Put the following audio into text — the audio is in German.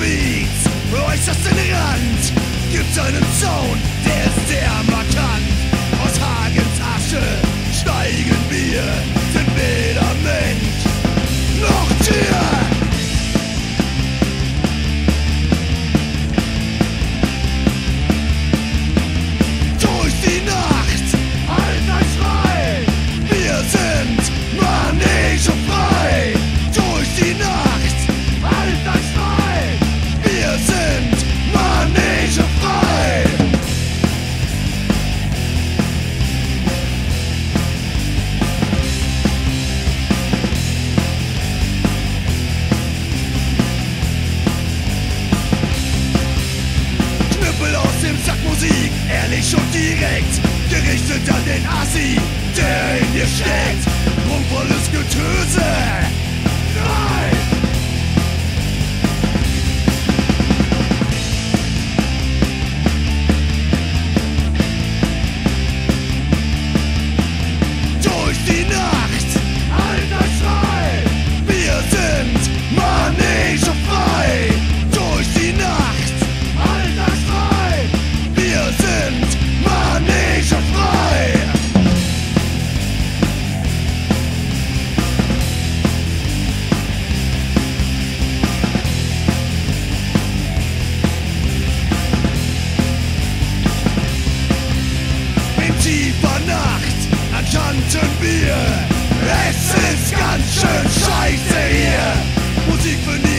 We're just the end. direkt gerichtet an den Assi, der in dir steckt. Prunkvolles Getöse. Es ist ganz schön scheiße hier. Musik für